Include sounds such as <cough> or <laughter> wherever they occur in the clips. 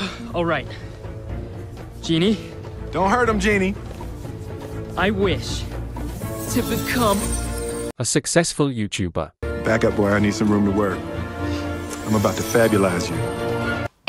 <sighs> All right. Genie, Don't hurt him, Genie. I wish to become A successful YouTuber. Back up, boy. I need some room to work. I'm about to fabulize you.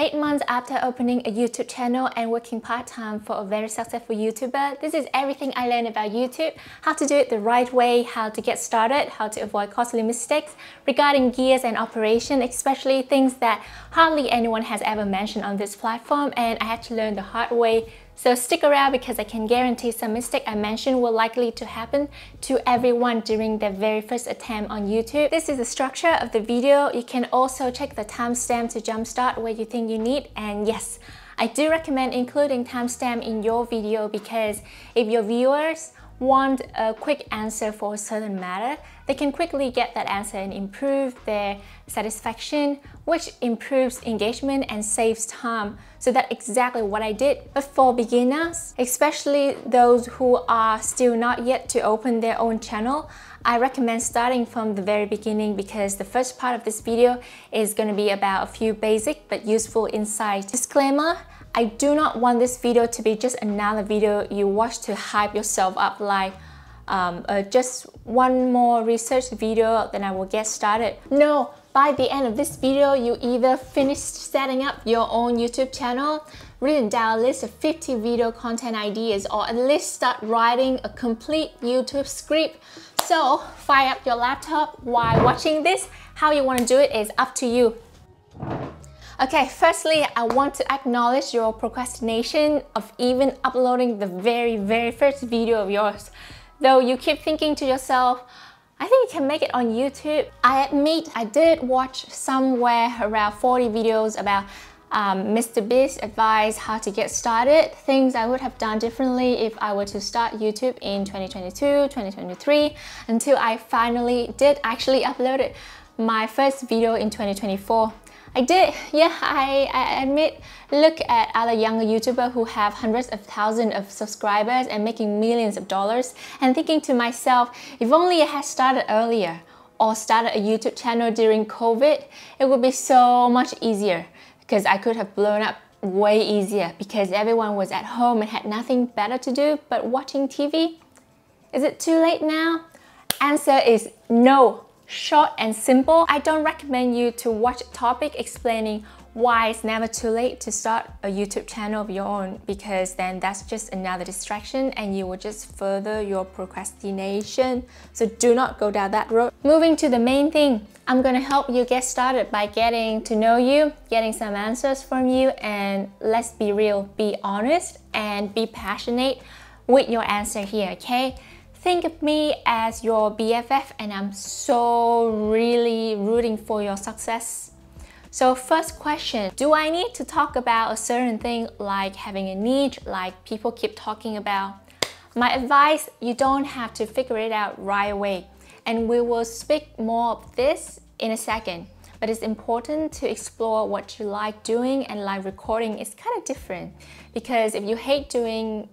Eight months after opening a YouTube channel and working part-time for a very successful YouTuber, this is everything I learned about YouTube, how to do it the right way, how to get started, how to avoid costly mistakes regarding gears and operation, especially things that hardly anyone has ever mentioned on this platform. And I had to learn the hard way so stick around because I can guarantee some mistake I mentioned will likely to happen to everyone during their very first attempt on YouTube. This is the structure of the video. You can also check the timestamp to jumpstart where you think you need and yes, I do recommend including timestamp in your video because if your viewers want a quick answer for a certain matter, they can quickly get that answer and improve their satisfaction, which improves engagement and saves time. So that's exactly what I did. But for beginners, especially those who are still not yet to open their own channel, I recommend starting from the very beginning because the first part of this video is going to be about a few basic but useful insights. Disclaimer, I do not want this video to be just another video you watch to hype yourself up like um, uh, just one more research video then I will get started. No, by the end of this video, you either finished setting up your own YouTube channel, written down a list of 50 video content ideas, or at least start writing a complete YouTube script. So fire up your laptop while watching this. How you want to do it is up to you. Okay, firstly, I want to acknowledge your procrastination of even uploading the very, very first video of yours. Though you keep thinking to yourself, I think you can make it on YouTube. I admit I did watch somewhere around 40 videos about um, Mr. Beast advice how to get started, things I would have done differently if I were to start YouTube in 2022, 2023, until I finally did actually upload my first video in 2024. I did, yeah, I, I admit, look at other younger YouTubers who have hundreds of thousands of subscribers and making millions of dollars and thinking to myself, if only I had started earlier or started a YouTube channel during COVID, it would be so much easier because I could have blown up way easier because everyone was at home and had nothing better to do but watching TV. Is it too late now? Answer is no short and simple. I don't recommend you to watch a topic explaining why it's never too late to start a YouTube channel of your own because then that's just another distraction and you will just further your procrastination. So do not go down that road. Moving to the main thing, I'm gonna help you get started by getting to know you, getting some answers from you and let's be real, be honest and be passionate with your answer here, okay? Think of me as your BFF and I'm so really rooting for your success. So first question, do I need to talk about a certain thing like having a niche like people keep talking about? My advice, you don't have to figure it out right away. And we will speak more of this in a second. But it's important to explore what you like doing and like recording is kind of different. Because if you hate doing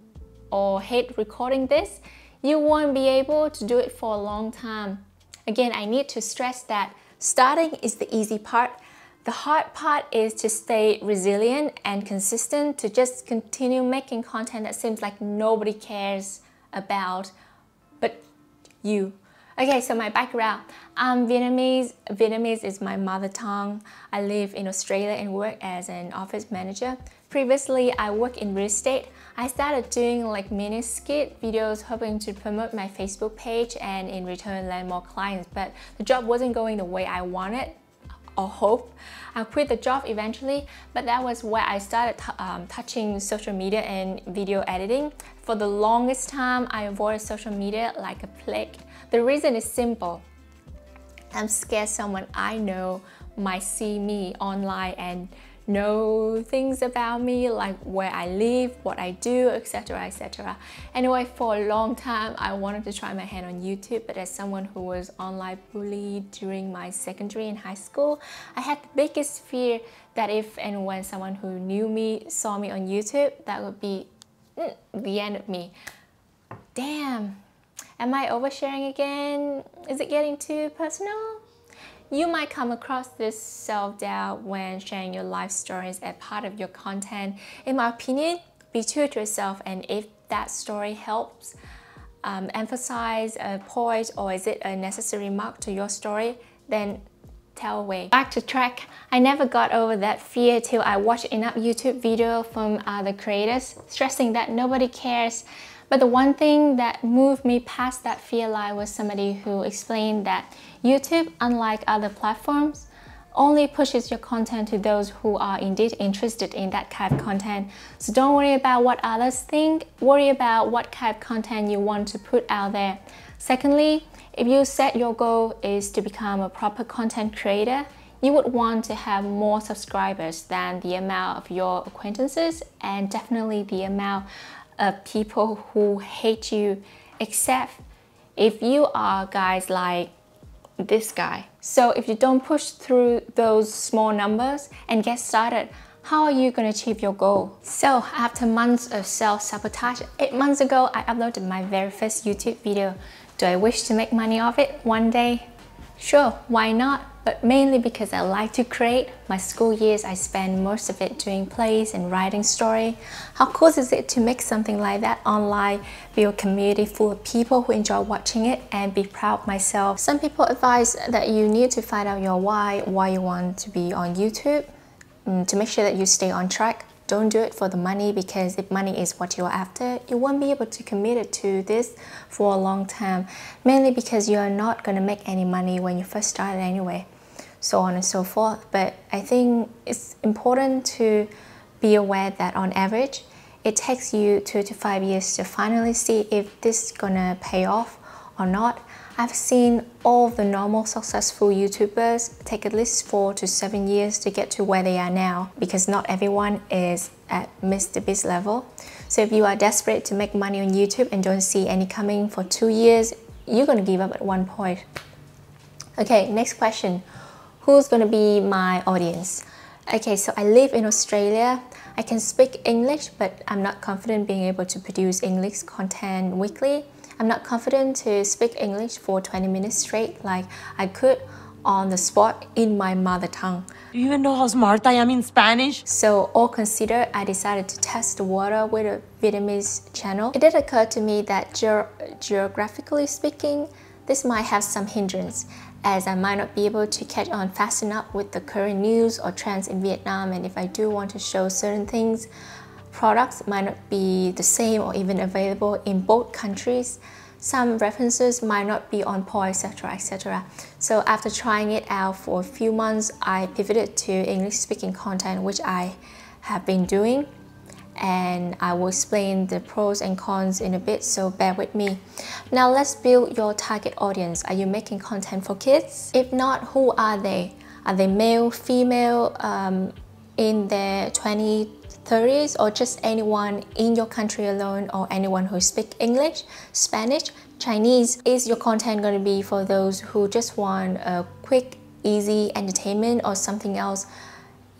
or hate recording this, you won't be able to do it for a long time. Again, I need to stress that starting is the easy part. The hard part is to stay resilient and consistent to just continue making content that seems like nobody cares about but you. Okay, so my background. I'm Vietnamese. Vietnamese is my mother tongue. I live in Australia and work as an office manager. Previously, I worked in real estate. I started doing like mini skit videos hoping to promote my Facebook page and in return land more clients, but the job wasn't going the way I wanted or hope. I quit the job eventually, but that was where I started um, touching social media and video editing. For the longest time, I avoided social media like a plague. The reason is simple. I'm scared someone I know might see me online and know things about me like where I live, what I do, etc etc. Anyway, for a long time I wanted to try my hand on YouTube but as someone who was online bullied during my secondary and high school, I had the biggest fear that if and when someone who knew me saw me on YouTube, that would be mm, the end of me. Damn, am I oversharing again? Is it getting too personal? You might come across this self-doubt when sharing your life stories as part of your content. In my opinion, be true to yourself and if that story helps um, emphasize a point or is it a necessary mark to your story, then tell away. Back to track, I never got over that fear till I watched enough YouTube video from other creators stressing that nobody cares. But the one thing that moved me past that fear line was somebody who explained that YouTube, unlike other platforms, only pushes your content to those who are indeed interested in that kind of content. So don't worry about what others think, worry about what kind of content you want to put out there. Secondly, if you set your goal is to become a proper content creator, you would want to have more subscribers than the amount of your acquaintances and definitely the amount of people who hate you except if you are guys like this guy. So if you don't push through those small numbers and get started, how are you going to achieve your goal? So after months of self-sabotage, 8 months ago I uploaded my very first YouTube video. Do I wish to make money off it one day? Sure, why not? But mainly because I like to create. My school years, I spend most of it doing plays and writing story. How cool is it to make something like that online, build a community full of people who enjoy watching it and be proud myself. Some people advise that you need to find out your why, why you want to be on YouTube, mm, to make sure that you stay on track. Don't do it for the money because if money is what you're after, you won't be able to commit to this for a long time. Mainly because you're not going to make any money when you first started anyway. So on and so forth. But I think it's important to be aware that on average, it takes you two to five years to finally see if this is gonna pay off or not. I've seen all the normal successful YouTubers take at least four to seven years to get to where they are now because not everyone is at Mr. Beast level. So if you are desperate to make money on YouTube and don't see any coming for two years, you're gonna give up at one point. Okay, next question. Who's gonna be my audience? Okay, so I live in Australia. I can speak English, but I'm not confident being able to produce English content weekly. I'm not confident to speak English for 20 minutes straight like I could on the spot in my mother tongue. Do you even know how smart I am in Spanish? So all considered, I decided to test the water with a Vietnamese channel. It did occur to me that ge geographically speaking, this might have some hindrance as I might not be able to catch on fast enough with the current news or trends in Vietnam and if I do want to show certain things products might not be the same or even available in both countries. Some references might not be on point, etc, etc. So after trying it out for a few months, I pivoted to English speaking content, which I have been doing. And I will explain the pros and cons in a bit, so bear with me. Now let's build your target audience. Are you making content for kids? If not, who are they? Are they male, female, um, in their 20 30s or just anyone in your country alone or anyone who speak English, Spanish, Chinese, is your content going to be for those who just want a quick, easy entertainment or something else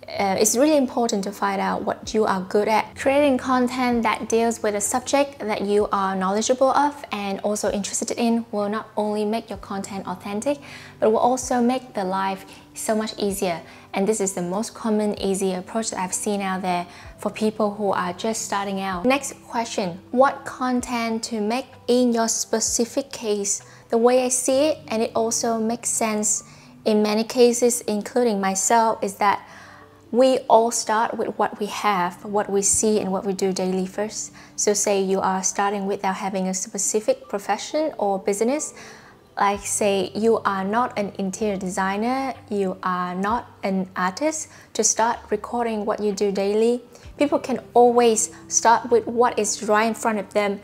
uh, it's really important to find out what you are good at. Creating content that deals with a subject that you are knowledgeable of and also interested in will not only make your content authentic, but will also make the life so much easier. And this is the most common, easy approach that I've seen out there for people who are just starting out. Next question, what content to make in your specific case? The way I see it, and it also makes sense in many cases, including myself, is that we all start with what we have, what we see and what we do daily first. So say you are starting without having a specific profession or business, like say you are not an interior designer, you are not an artist, to start recording what you do daily, people can always start with what is right in front of them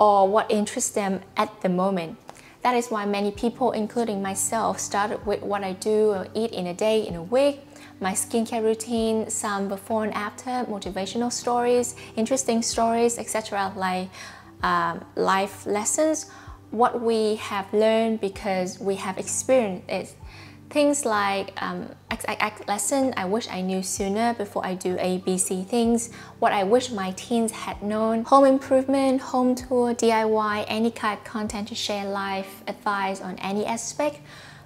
or what interests them at the moment. That is why many people, including myself, started with what I do or eat in a day, in a week, my skincare routine, some before and after, motivational stories, interesting stories, etc. like um, life lessons, what we have learned because we have experienced it. Things like um, XXX lesson, I wish I knew sooner before I do ABC things, what I wish my teens had known, home improvement, home tour, DIY, any kind of content to share life advice on any aspect,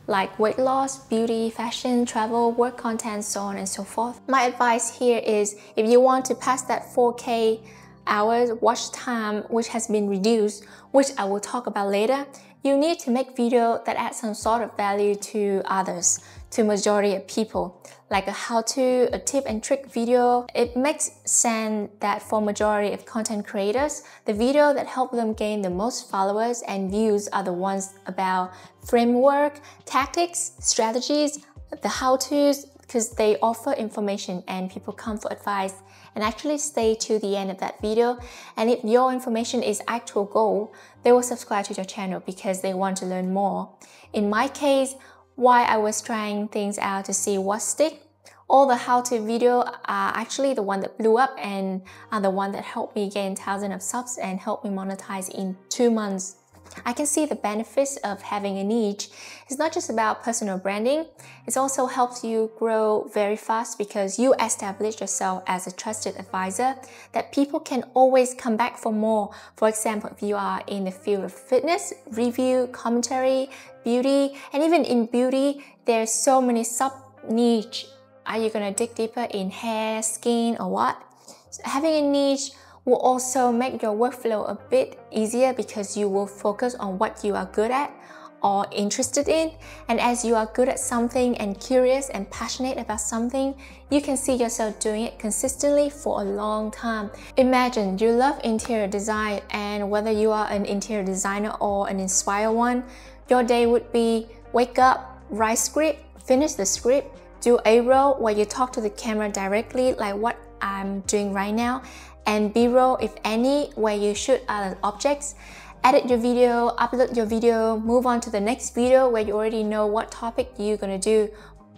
like weight loss, beauty, fashion, travel, work content, so on and so forth. My advice here is if you want to pass that 4K hours watch time which has been reduced, which I will talk about later, you need to make video that add some sort of value to others, to majority of people, like a how-to, a tip and trick video. It makes sense that for majority of content creators, the video that help them gain the most followers and views are the ones about framework, tactics, strategies, the how-tos, because they offer information and people come for advice and actually stay to the end of that video. And if your information is actual goal, they will subscribe to your channel because they want to learn more. In my case, why I was trying things out to see what stick, all the how-to video are actually the one that blew up and are the one that helped me gain thousands of subs and helped me monetize in two months. I can see the benefits of having a niche. It's not just about personal branding, it also helps you grow very fast because you establish yourself as a trusted advisor that people can always come back for more. For example, if you are in the field of fitness, review, commentary, beauty, and even in beauty, there's so many sub niche. Are you gonna dig deeper in hair, skin, or what? So having a niche will also make your workflow a bit easier because you will focus on what you are good at or interested in. And as you are good at something and curious and passionate about something, you can see yourself doing it consistently for a long time. Imagine you love interior design and whether you are an interior designer or an inspired one, your day would be wake up, write script, finish the script, do a roll where you talk to the camera directly like what I'm doing right now and b-roll if any where you shoot other objects. Edit your video upload your video move on to the next video where you already know what topic you're gonna do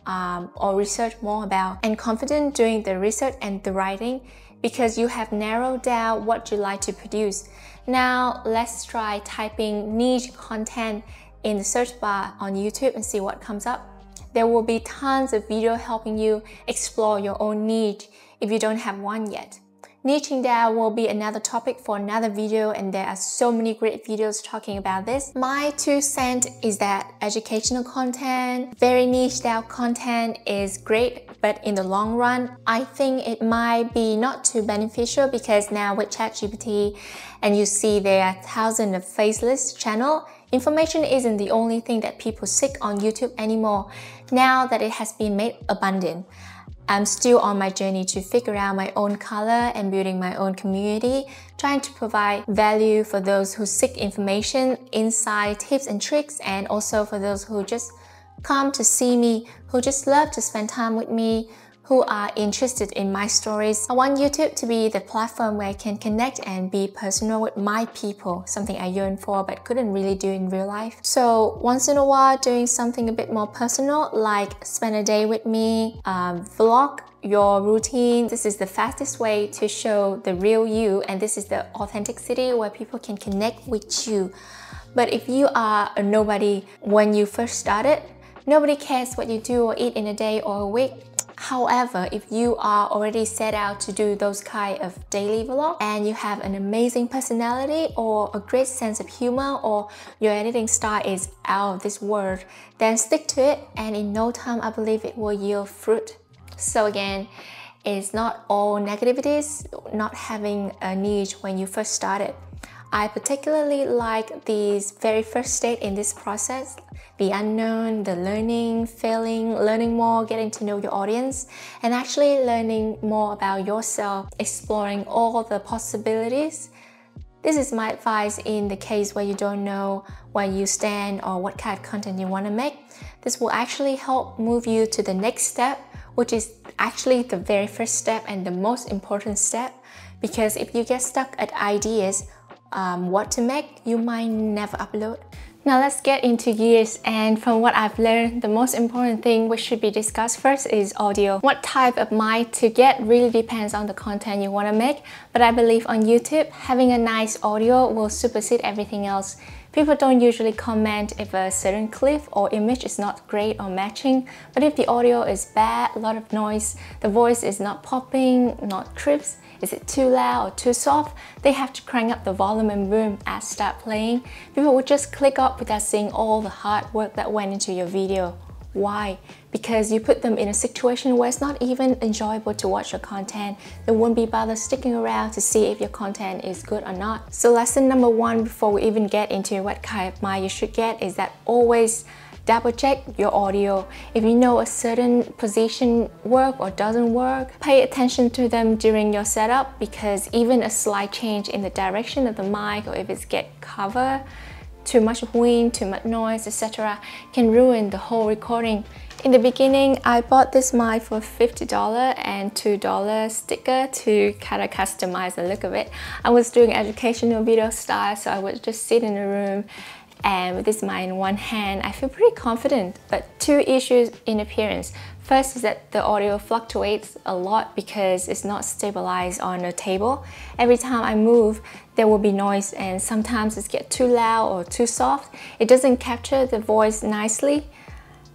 um, or research more about. And confident doing the research and the writing because you have narrowed down what you like to produce. Now let's try typing niche content in the search bar on YouTube and see what comes up. There will be tons of video helping you explore your own niche if you don't have one yet Niching down will be another topic for another video and there are so many great videos talking about this. My two cents is that educational content, very niche style content is great but in the long run, I think it might be not too beneficial because now with ChatGPT and you see there are thousands of faceless channel, information isn't the only thing that people seek on YouTube anymore now that it has been made abundant. I'm still on my journey to figure out my own color and building my own community, trying to provide value for those who seek information, insight, tips and tricks, and also for those who just come to see me, who just love to spend time with me, who are interested in my stories. I want YouTube to be the platform where I can connect and be personal with my people, something I yearn for but couldn't really do in real life. So once in a while, doing something a bit more personal, like spend a day with me, um, vlog, your routine. This is the fastest way to show the real you and this is the authenticity where people can connect with you. But if you are a nobody when you first started, nobody cares what you do or eat in a day or a week. However, if you are already set out to do those kind of daily vlog and you have an amazing personality or a great sense of humor or your editing style is out of this world, then stick to it and in no time I believe it will yield fruit. So again, it's not all negativities, not having a niche when you first started. I particularly like this very first stage in this process, the unknown, the learning, failing, learning more, getting to know your audience, and actually learning more about yourself, exploring all the possibilities. This is my advice in the case where you don't know where you stand or what kind of content you want to make. This will actually help move you to the next step, which is actually the very first step and the most important step. Because if you get stuck at ideas um, what to make, you might never upload. Now let's get into gears and from what I've learned, the most important thing which should be discussed first is audio. What type of mic to get really depends on the content you want to make, but I believe on YouTube, having a nice audio will supersede everything else People don't usually comment if a certain clip or image is not great or matching, but if the audio is bad, a lot of noise, the voice is not popping, not crisp, is it too loud or too soft? They have to crank up the volume and boom as start playing. People will just click up without seeing all the hard work that went into your video. Why? Because you put them in a situation where it's not even enjoyable to watch your content. They won't be bothered sticking around to see if your content is good or not. So lesson number one before we even get into what kind of mic you should get is that always double check your audio. If you know a certain position work or doesn't work, pay attention to them during your setup because even a slight change in the direction of the mic or if it's get cover too much wind, too much noise, etc. can ruin the whole recording. In the beginning, I bought this mic for $50 and $2 sticker to kind of customize the look of it. I was doing educational video style, so I would just sit in a room and with this mic in one hand, I feel pretty confident. But two issues in appearance. First is that the audio fluctuates a lot because it's not stabilized on a table. Every time I move, there will be noise and sometimes it gets too loud or too soft. It doesn't capture the voice nicely.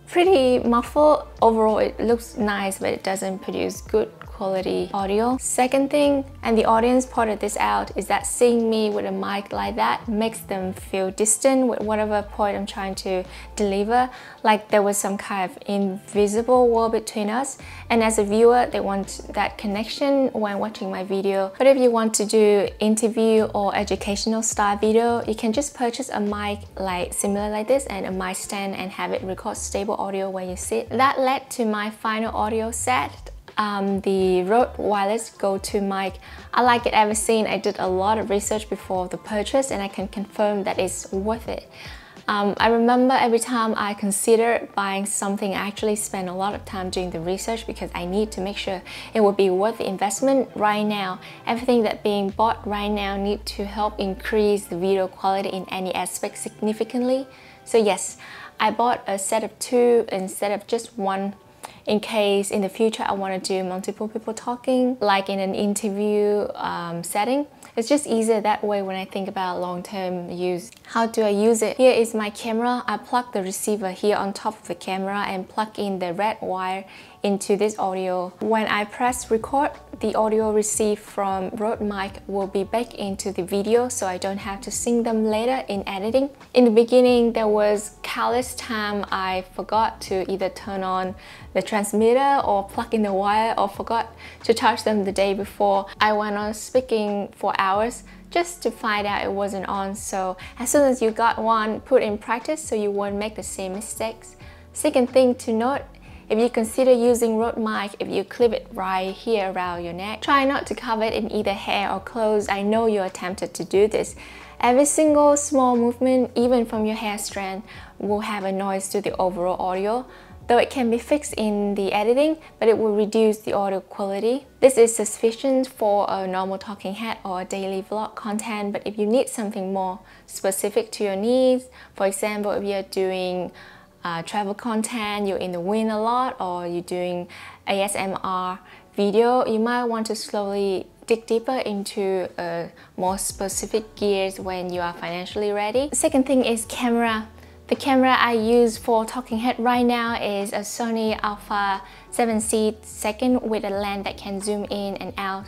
Pretty muffled. Overall, it looks nice, but it doesn't produce good quality audio. Second thing, and the audience pointed this out, is that seeing me with a mic like that makes them feel distant with whatever point I'm trying to deliver, like there was some kind of invisible wall between us. And as a viewer, they want that connection when watching my video. But if you want to do interview or educational style video, you can just purchase a mic like similar like this and a mic stand and have it record stable audio where you sit. That led to my final audio set um, the Rode Wireless GO II mic. I like it ever since. I did a lot of research before the purchase and I can confirm that it's worth it. Um, I remember every time I consider buying something, I actually spend a lot of time doing the research because I need to make sure it will be worth the investment right now. Everything that being bought right now need to help increase the video quality in any aspect significantly. So yes, I bought a set of two instead of just one in case in the future I want to do multiple people talking, like in an interview um, setting. It's just easier that way when I think about long-term use. How do I use it? Here is my camera. I plug the receiver here on top of the camera and plug in the red wire into this audio. When I press record, the audio received from Rode mic will be back into the video so I don't have to sync them later in editing. In the beginning, there was countless time I forgot to either turn on the transmitter or plug in the wire or forgot to charge them the day before. I went on speaking for hours just to find out it wasn't on. So as soon as you got one, put in practice so you won't make the same mistakes. Second thing to note if you consider using Rode mic, if you clip it right here around your neck, try not to cover it in either hair or clothes. I know you're tempted to do this. Every single small movement, even from your hair strand, will have a noise to the overall audio though it can be fixed in the editing, but it will reduce the audio quality. This is sufficient for a normal talking head or daily vlog content, but if you need something more specific to your needs, for example, if you're doing uh, travel content, you're in the wind a lot, or you're doing ASMR video, you might want to slowly dig deeper into uh, more specific gears when you are financially ready. Second thing is camera. The camera I use for talking head right now is a Sony Alpha 7C second with a lens that can zoom in and out.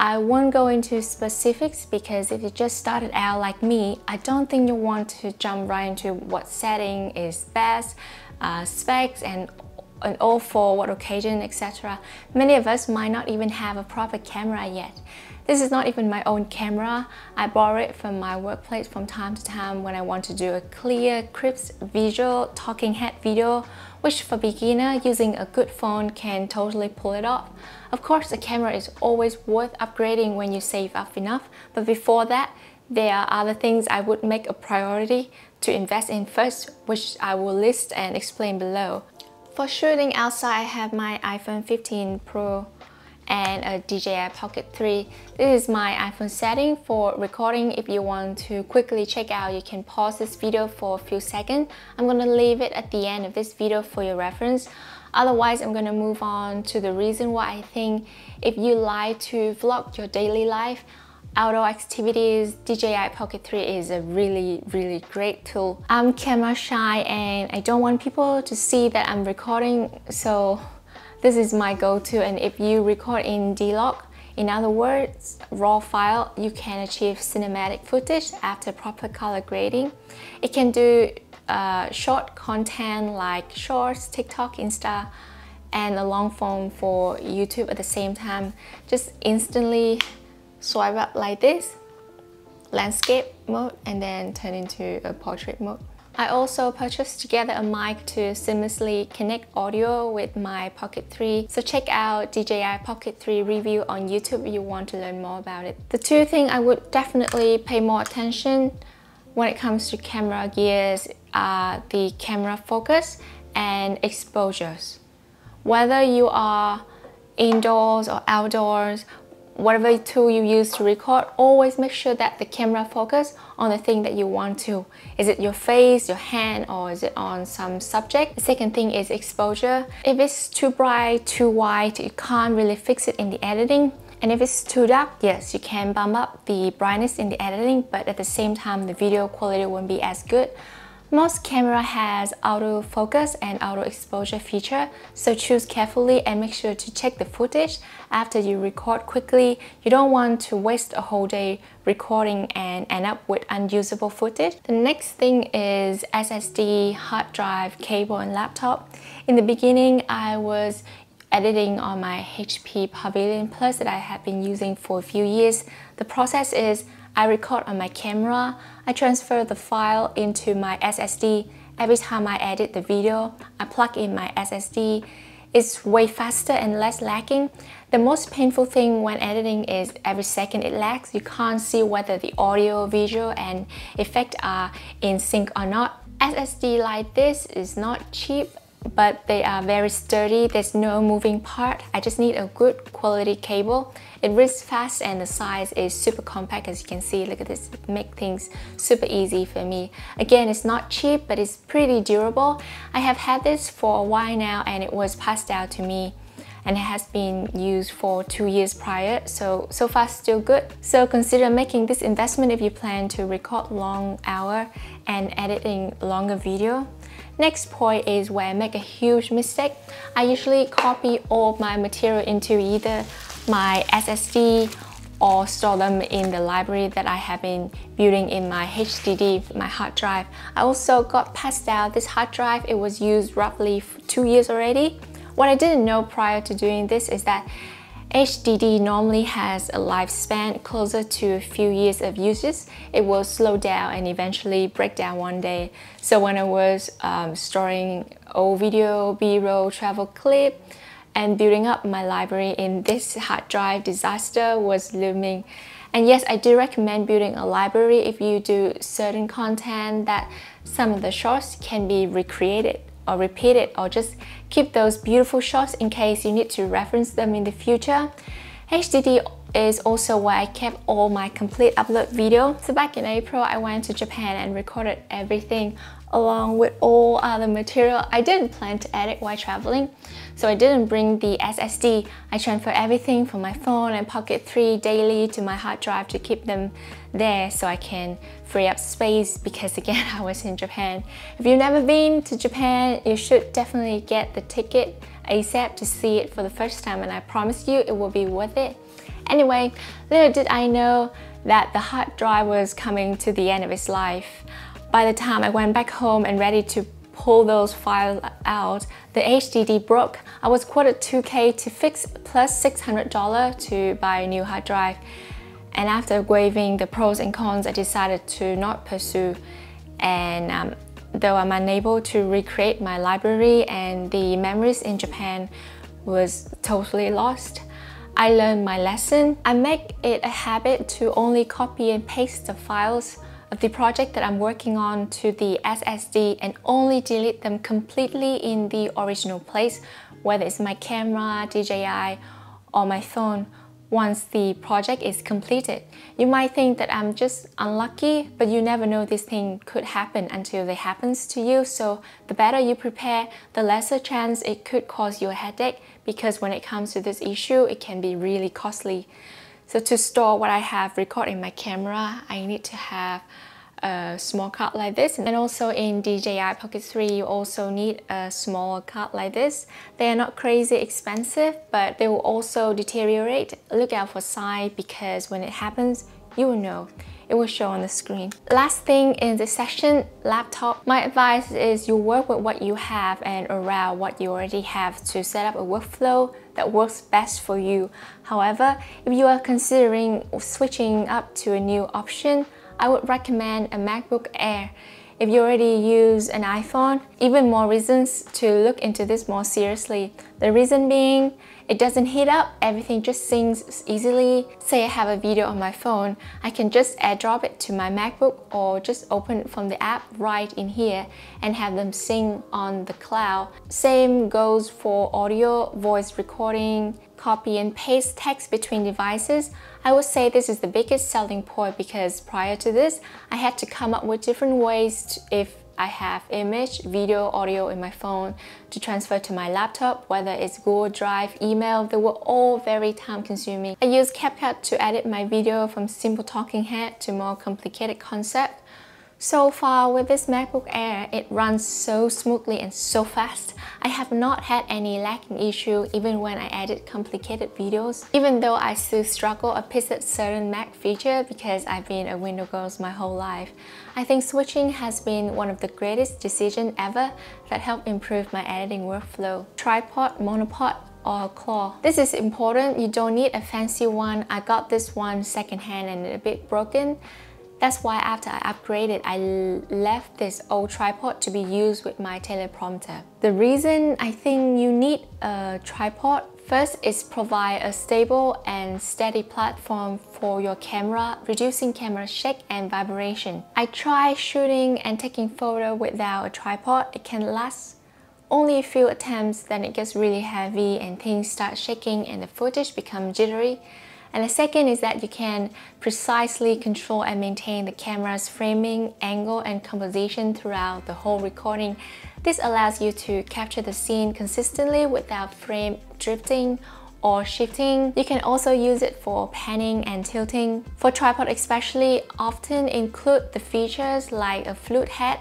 I won't go into specifics because if you just started out like me, I don't think you want to jump right into what setting is best, uh, specs and and all for what occasion, etc. Many of us might not even have a proper camera yet. This is not even my own camera. I borrow it from my workplace from time to time when I want to do a clear, crisp visual talking head video which for beginner using a good phone can totally pull it off. Of course, a camera is always worth upgrading when you save up enough, but before that, there are other things I would make a priority to invest in first, which I will list and explain below. For shooting outside, I have my iPhone 15 Pro and a DJI Pocket 3. This is my iPhone setting for recording. If you want to quickly check out, you can pause this video for a few seconds. I'm gonna leave it at the end of this video for your reference. Otherwise, I'm gonna move on to the reason why I think if you like to vlog your daily life, outdoor activities, DJI Pocket 3 is a really, really great tool. I'm camera shy and I don't want people to see that I'm recording, so this is my go-to. And if you record in D-Log, in other words, raw file, you can achieve cinematic footage after proper color grading. It can do uh, short content like shorts, TikTok, Insta, and a long form for YouTube at the same time. Just instantly swipe up like this, landscape mode, and then turn into a portrait mode. I also purchased together a mic to seamlessly connect audio with my Pocket 3. So check out DJI Pocket 3 review on YouTube if you want to learn more about it. The two things I would definitely pay more attention when it comes to camera gears are the camera focus and exposures. Whether you are indoors or outdoors, whatever tool you use to record, always make sure that the camera focus on the thing that you want to. Is it your face, your hand, or is it on some subject? The second thing is exposure. If it's too bright, too white, you can't really fix it in the editing. And if it's too dark, yes, you can bump up the brightness in the editing, but at the same time, the video quality won't be as good. Most camera has auto focus and auto exposure feature, so choose carefully and make sure to check the footage after you record quickly. You don't want to waste a whole day recording and end up with unusable footage. The next thing is SSD, hard drive, cable and laptop. In the beginning, I was editing on my HP Pavilion Plus that I have been using for a few years. The process is I record on my camera, I transfer the file into my SSD. Every time I edit the video, I plug in my SSD. It's way faster and less lagging. The most painful thing when editing is every second it lags. You can't see whether the audio, visual and effect are in sync or not. SSD like this is not cheap but they are very sturdy. There's no moving part. I just need a good quality cable. It reads fast and the size is super compact as you can see. Look at this, make things super easy for me. Again, it's not cheap, but it's pretty durable. I have had this for a while now and it was passed out to me and it has been used for two years prior so so far still good so consider making this investment if you plan to record long hour and editing longer video Next point is where I make a huge mistake. I usually copy all my material into either my SSD or store them in the library that I have been building in my HDD, my hard drive. I also got passed out this hard drive. It was used roughly two years already. What I didn't know prior to doing this is that HDD normally has a lifespan closer to a few years of uses. It will slow down and eventually break down one day. So when I was um, storing old video, B-roll, travel clip, and building up my library in this hard drive, disaster was looming. And yes, I do recommend building a library if you do certain content that some of the shots can be recreated or repeat it or just keep those beautiful shots in case you need to reference them in the future. HDD is also where I kept all my complete upload video. So back in April, I went to Japan and recorded everything along with all other material. I didn't plan to edit while traveling, so I didn't bring the SSD. I transferred everything from my phone and Pocket 3 daily to my hard drive to keep them there so I can free up space because again <laughs> I was in Japan. If you've never been to Japan, you should definitely get the ticket ASAP to see it for the first time and I promise you it will be worth it. Anyway, little did I know that the hard drive was coming to the end of its life. By the time I went back home and ready to pull those files out, the HDD broke. I was quoted 2K to fix plus $600 to buy a new hard drive. And after weighing the pros and cons, I decided to not pursue. And um, though I'm unable to recreate my library and the memories in Japan was totally lost, I learned my lesson. I make it a habit to only copy and paste the files the project that I'm working on to the SSD and only delete them completely in the original place, whether it's my camera, DJI, or my phone once the project is completed. You might think that I'm just unlucky, but you never know this thing could happen until it happens to you. So the better you prepare, the lesser chance it could cause you a headache because when it comes to this issue, it can be really costly. So to store what I have recorded in my camera, I need to have a small card like this. And also in DJI Pocket 3 you also need a small card like this. They are not crazy expensive but they will also deteriorate. Look out for size because when it happens you will know it will show on the screen. Last thing in the section, laptop. My advice is you work with what you have and around what you already have to set up a workflow that works best for you. However, if you are considering switching up to a new option, I would recommend a MacBook Air. If you already use an iPhone, even more reasons to look into this more seriously. The reason being, it doesn't heat up, everything just syncs easily. Say I have a video on my phone, I can just airdrop it to my MacBook or just open it from the app right in here and have them sync on the cloud. Same goes for audio, voice recording, copy and paste text between devices, I would say this is the biggest selling point because prior to this, I had to come up with different ways to, if I have image, video, audio in my phone to transfer to my laptop, whether it's Google Drive, email, they were all very time consuming. I use CapCut to edit my video from simple talking head to more complicated concept. So far with this MacBook Air, it runs so smoothly and so fast. I have not had any lagging issue even when I edit complicated videos. Even though I still struggle a piece at certain Mac feature because I've been a Windows girl my whole life. I think switching has been one of the greatest decisions ever that helped improve my editing workflow. Tripod, monopod, or claw. This is important, you don't need a fancy one. I got this one secondhand and a bit broken. That's why after I upgraded, I left this old tripod to be used with my teleprompter. The reason I think you need a tripod First is provide a stable and steady platform for your camera, reducing camera shake and vibration. I try shooting and taking photo without a tripod. It can last only a few attempts, then it gets really heavy and things start shaking and the footage becomes jittery. And the second is that you can precisely control and maintain the camera's framing, angle, and composition throughout the whole recording. This allows you to capture the scene consistently without frame drifting or shifting. You can also use it for panning and tilting. For tripod especially, often include the features like a fluid head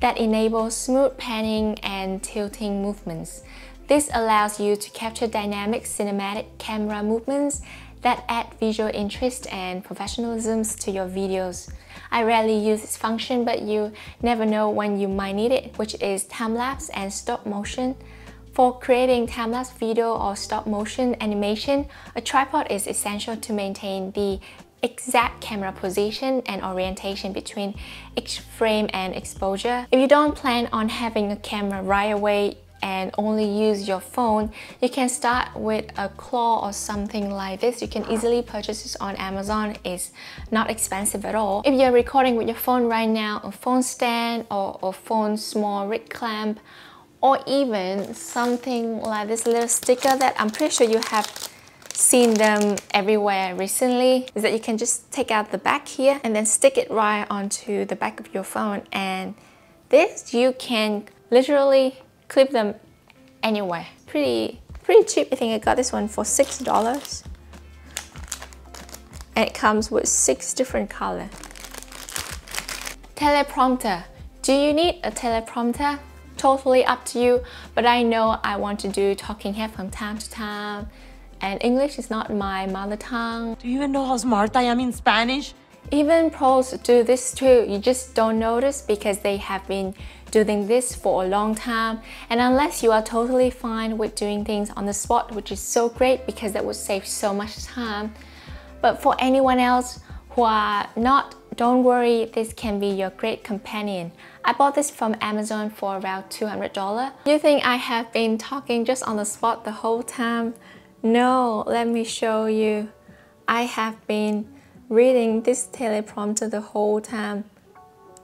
that enables smooth panning and tilting movements. This allows you to capture dynamic cinematic camera movements that add visual interest and professionalism to your videos. I rarely use this function, but you never know when you might need it, which is time-lapse and stop motion. For creating time-lapse video or stop motion animation, a tripod is essential to maintain the exact camera position and orientation between each frame and exposure. If you don't plan on having a camera right away, and only use your phone, you can start with a claw or something like this. You can easily purchase this on Amazon. It's not expensive at all. If you're recording with your phone right now, a phone stand or a phone small rig clamp, or even something like this little sticker that I'm pretty sure you have seen them everywhere recently is that you can just take out the back here and then stick it right onto the back of your phone and this you can literally clip them anywhere. Pretty, pretty cheap. I think I got this one for $6. And it comes with six different color. Teleprompter. Do you need a teleprompter? Totally up to you, but I know I want to do talking head from time to time and English is not my mother tongue. Do you even know how smart I am in Spanish? Even pros do this too, you just don't notice because they have been doing this for a long time. And unless you are totally fine with doing things on the spot which is so great because that would save so much time. But for anyone else who are not don't worry this can be your great companion. I bought this from Amazon for around $200 you think I have been talking just on the spot the whole time? No let me show you. I have been reading this teleprompter the whole time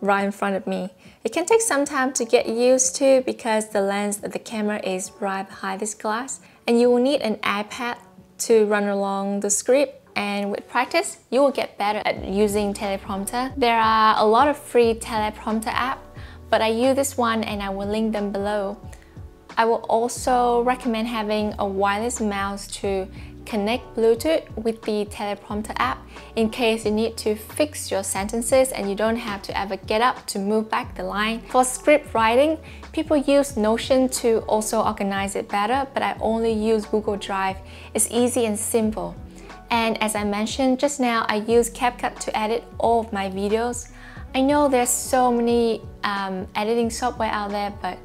right in front of me. It can take some time to get used to because the lens of the camera is right behind this glass and you will need an iPad to run along the script and with practice, you will get better at using teleprompter. There are a lot of free teleprompter apps, but I use this one and I will link them below. I will also recommend having a wireless mouse to connect Bluetooth with the teleprompter app in case you need to fix your sentences and you don't have to ever get up to move back the line. For script writing, people use Notion to also organize it better, but I only use Google Drive. It's easy and simple. And as I mentioned just now, I use CapCut to edit all of my videos. I know there's so many um, editing software out there, but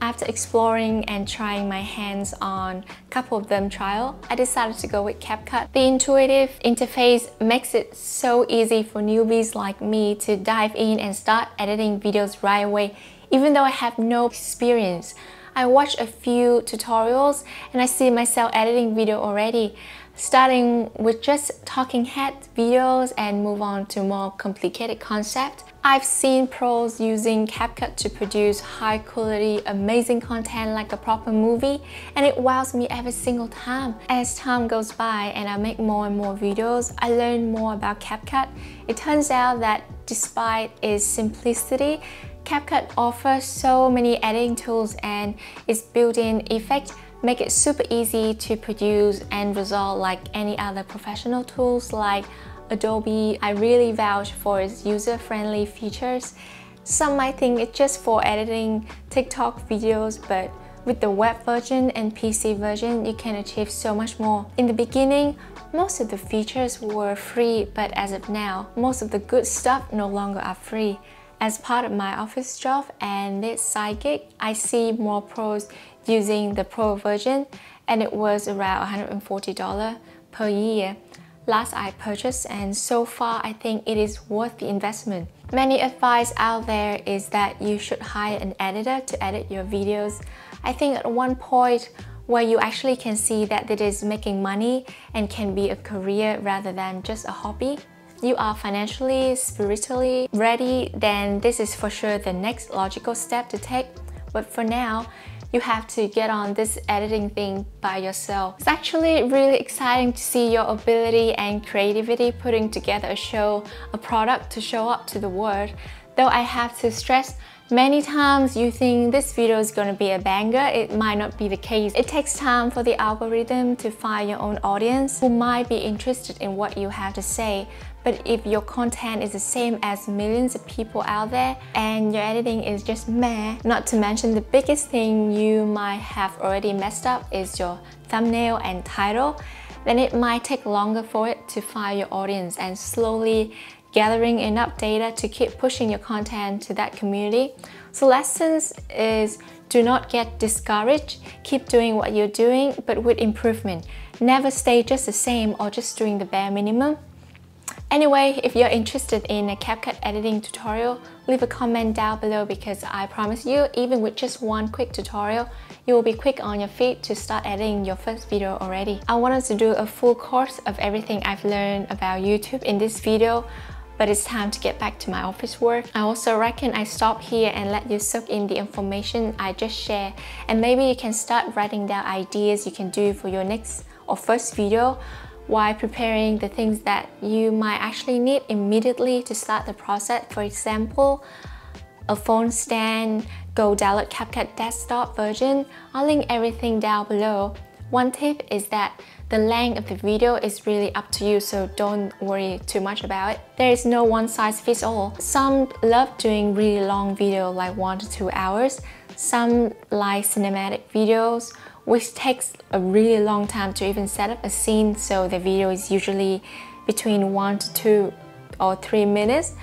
after exploring and trying my hands on a couple of them trial, I decided to go with CapCut. The intuitive interface makes it so easy for newbies like me to dive in and start editing videos right away, even though I have no experience. I watched a few tutorials and I see myself editing video already starting with just talking head videos and move on to more complicated concept. I've seen pros using CapCut to produce high quality, amazing content like a proper movie and it wows me every single time. As time goes by and I make more and more videos, I learn more about CapCut. It turns out that despite its simplicity, CapCut offers so many editing tools and its built-in effect make it super easy to produce end result like any other professional tools like Adobe. I really vouch for its user-friendly features. Some might think it's just for editing TikTok videos, but with the web version and PC version, you can achieve so much more. In the beginning, most of the features were free, but as of now, most of the good stuff no longer are free. As part of my office job and this side gig, I see more pros using the Pro version and it was around $140 per year last I purchased and so far I think it is worth the investment. Many advice out there is that you should hire an editor to edit your videos. I think at one point where you actually can see that it is making money and can be a career rather than just a hobby. You are financially, spiritually ready, then this is for sure the next logical step to take. But for now, you have to get on this editing thing by yourself. It's actually really exciting to see your ability and creativity putting together a show, a product to show up to the world. Though I have to stress, Many times you think this video is going to be a banger, it might not be the case. It takes time for the algorithm to find your own audience who might be interested in what you have to say. But if your content is the same as millions of people out there and your editing is just meh, not to mention the biggest thing you might have already messed up is your thumbnail and title, then it might take longer for it to find your audience and slowly gathering enough data to keep pushing your content to that community. So lessons is do not get discouraged, keep doing what you're doing, but with improvement. Never stay just the same or just doing the bare minimum. Anyway, if you're interested in a CapCut editing tutorial, leave a comment down below because I promise you, even with just one quick tutorial, you will be quick on your feet to start editing your first video already. I wanted to do a full course of everything I've learned about YouTube in this video, but it's time to get back to my office work. I also reckon I stop here and let you soak in the information I just shared and maybe you can start writing down ideas you can do for your next or first video while preparing the things that you might actually need immediately to start the process. For example, a phone stand, go download CapCut desktop version. I'll link everything down below. One tip is that the length of the video is really up to you, so don't worry too much about it. There is no one size fits all. Some love doing really long video like one to two hours. Some like cinematic videos, which takes a really long time to even set up a scene, so the video is usually between one to two or three minutes.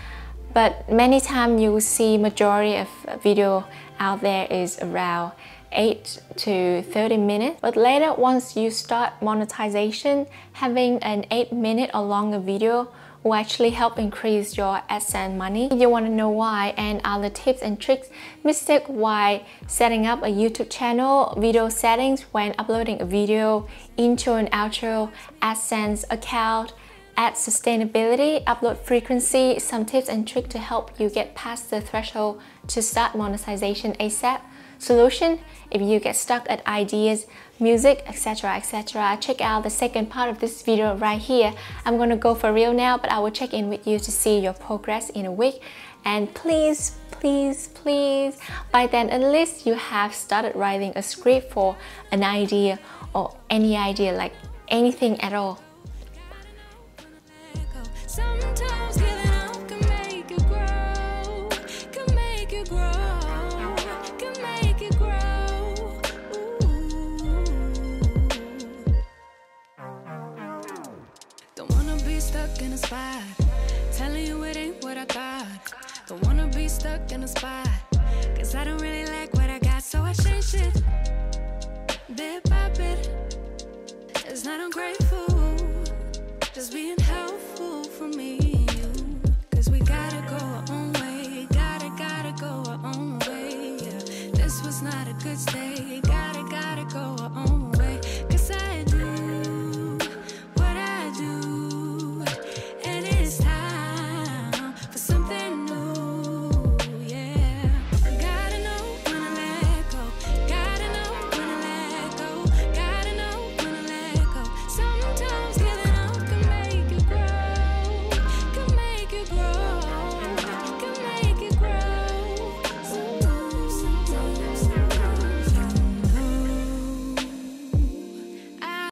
But many times you will see majority of video out there is around 8 to 30 minutes. But later, once you start monetization, having an 8 minute or longer video will actually help increase your AdSense money. If you want to know why and other tips and tricks, mistake why setting up a YouTube channel, video settings when uploading a video, intro and outro, AdSense account, ad sustainability, upload frequency, some tips and tricks to help you get past the threshold to start monetization ASAP. Solution, if you get stuck at ideas, music, etc, etc, check out the second part of this video right here. I'm gonna go for real now, but I will check in with you to see your progress in a week. And please, please, please, by then at least you have started writing a script for an idea or any idea like anything at all. Sometimes up can make you grow, can make you grow,